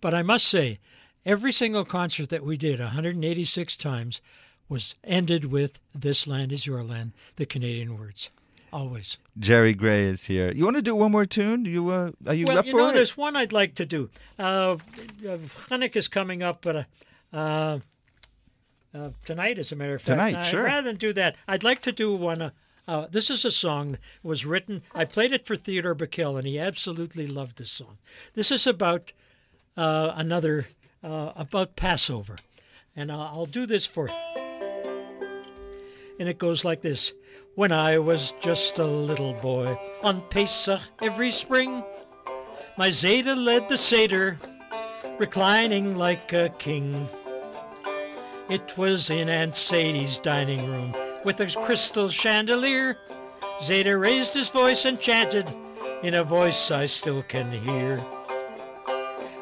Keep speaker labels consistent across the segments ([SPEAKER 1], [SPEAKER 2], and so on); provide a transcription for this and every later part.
[SPEAKER 1] But I must say, every single concert that we did, 186 times, was ended with "This land is your land," the Canadian words, always.
[SPEAKER 2] Jerry Gray is here. You want to do one more tune? You uh, are you
[SPEAKER 1] well,
[SPEAKER 2] up
[SPEAKER 1] you
[SPEAKER 2] for
[SPEAKER 1] know,
[SPEAKER 2] it?
[SPEAKER 1] there's one I'd like to do. Uh, Hanukkah is coming up, but uh, uh, uh, tonight, as a matter of fact.
[SPEAKER 2] Tonight,
[SPEAKER 1] Now,
[SPEAKER 2] sure.
[SPEAKER 1] Rather than do that, I'd like to do one. Uh, uh, this is a song that was written. I played it for Theodore Bikel, and he absolutely loved this song. This is about uh, another uh, about Passover, and I'll, I'll do this for. And it goes like this: When I was just a little boy on Pesach every spring, my Zaida led the Seder, reclining like a king. It was in Aunt Sadie's dining room with a crystal chandelier. Zaida raised his voice and chanted in a voice I still can hear.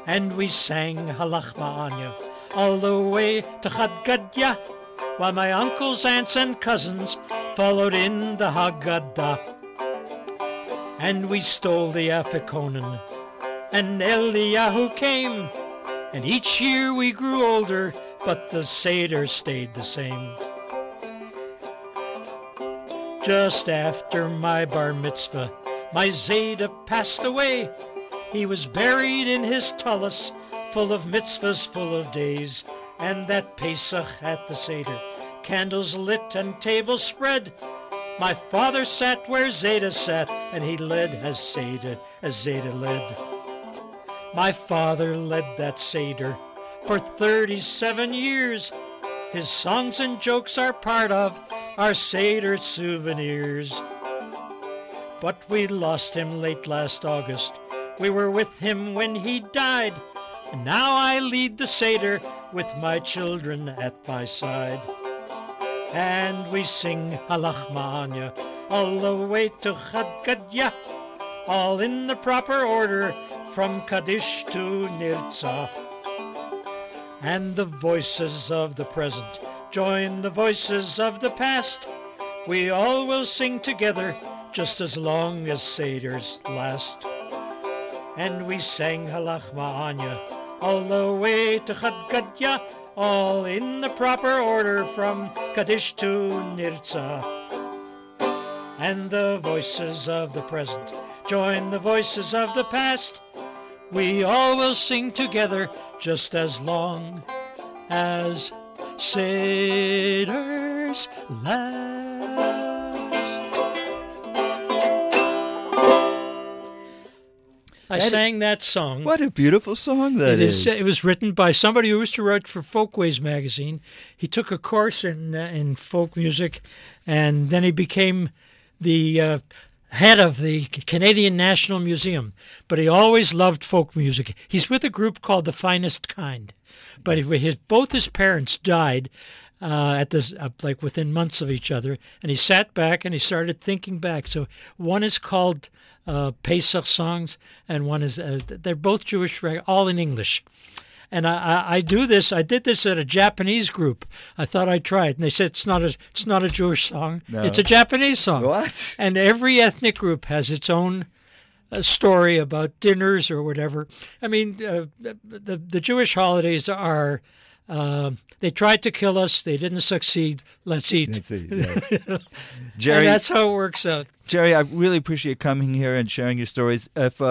[SPEAKER 1] And we sang Ha Lakhma Anya all the way to Chad Gadya, while my uncles, aunts, and cousins followed in the Haggadah. And we stole the Afikomen, and Eliyahu came, and each year we grew older, but the Seder stayed the same. Just after my bar mitzvah, my Zaida passed away. He was buried in his tallis, full of mitzvahs, full of days, and that Pesach at the Seder, candles lit and tables spread. My father sat where Zaida sat, and he led as Seder, as Zaida led. My father led that Seder for 37 years. His songs and jokes are part of our Seder souvenirs. But we lost him late last August. We were with him when he died. And now I lead the Seder with my children at my side. And we sing Ha Lakhma Anya all the way to Chad Gadya, all in the proper order from Kadesh to Nirtzah. And the voices of the present join the voices of the past. We all will sing together just as long as Seder's last. And we sang Ha Lakhma Anya all the way to Chad Gadya, all in the proper order from Kadesh to Nirtzah. And the voices of the present join the voices of the past. We all will sing together just as long as Seder's last. I
[SPEAKER 2] That-
[SPEAKER 1] sang that song.
[SPEAKER 2] What a beautiful song that
[SPEAKER 1] It is.
[SPEAKER 2] is.
[SPEAKER 1] It was written by somebody who used to write for Folkways magazine. He took a course in uh, in folk music, and then he became the uh, head of the Canadian National Museum. But he always loved folk music. He's with a group called the Finest Kind. But he- his, both his parents died uh, at this uh, like within months of each other, and he sat back and he started thinking back. So one is called uh, Pesach songs, and one is uh, they're both Jewish, all in English. And I, I, I do this. I did this at a Japanese group. I thought I'd try it, and they said it's not a it's not a Jewish song.
[SPEAKER 2] No.
[SPEAKER 1] It's a Japanese song.
[SPEAKER 2] What?
[SPEAKER 1] And every ethnic group has its own uh, story about dinners or whatever. I mean, uh, the the Jewish holidays are. Uh, they tried to kill us. They didn't succeed. Let's eat.
[SPEAKER 2] Let's see. Yes.
[SPEAKER 1] and
[SPEAKER 2] Jerry,
[SPEAKER 1] that's how it works out.
[SPEAKER 2] Jerry, I really appreciate coming here and sharing your stories. If uh,